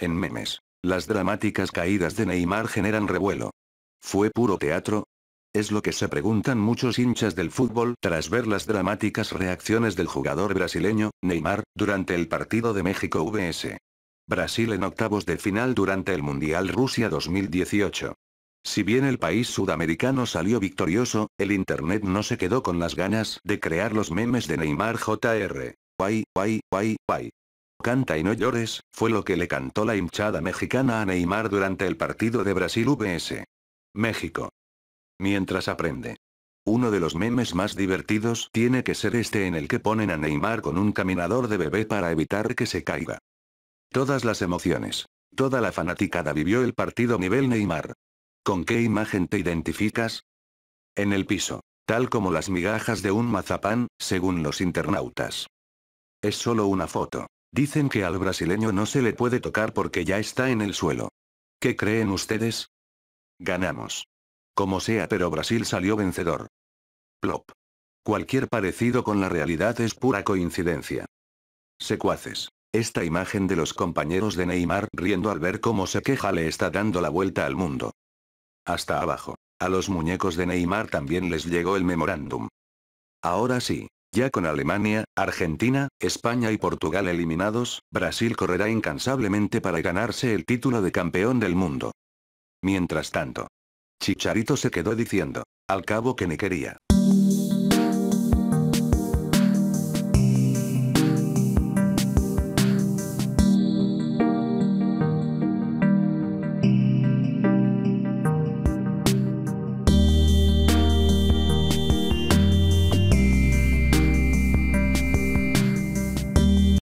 En memes. Las dramáticas caídas de Neymar generan revuelo. ¿Fue puro teatro? Es lo que se preguntan muchos hinchas del fútbol tras ver las dramáticas reacciones del jugador brasileño, Neymar, durante el partido de México vs. Brasil en octavos de final durante el Mundial Rusia 2018. Si bien el país sudamericano salió victorioso, el internet no se quedó con las ganas de crear los memes de Neymar Jr. Guay, guay, guay, guay. Canta y no llores, fue lo que le cantó la hinchada mexicana a Neymar durante el partido de Brasil vs. México. Mientras aprende. Uno de los memes más divertidos tiene que ser este en el que ponen a Neymar con un caminador de bebé para evitar que se caiga. Todas las emociones. Toda la fanaticada vivió el partido nivel Neymar. ¿Con qué imagen te identificas? En el piso. Tal como las migajas de un mazapán, según los internautas. Es solo una foto. Dicen que al brasileño no se le puede tocar porque ya está en el suelo. ¿Qué creen ustedes? Ganamos. Como sea pero Brasil salió vencedor. Plop. Cualquier parecido con la realidad es pura coincidencia. Secuaces. Esta imagen de los compañeros de Neymar riendo al ver cómo se queja le está dando la vuelta al mundo. Hasta abajo. A los muñecos de Neymar también les llegó el memorándum. Ahora sí. Ya con Alemania, Argentina, España y Portugal eliminados, Brasil correrá incansablemente para ganarse el título de campeón del mundo. Mientras tanto, Chicharito se quedó diciendo, al cabo que ni quería.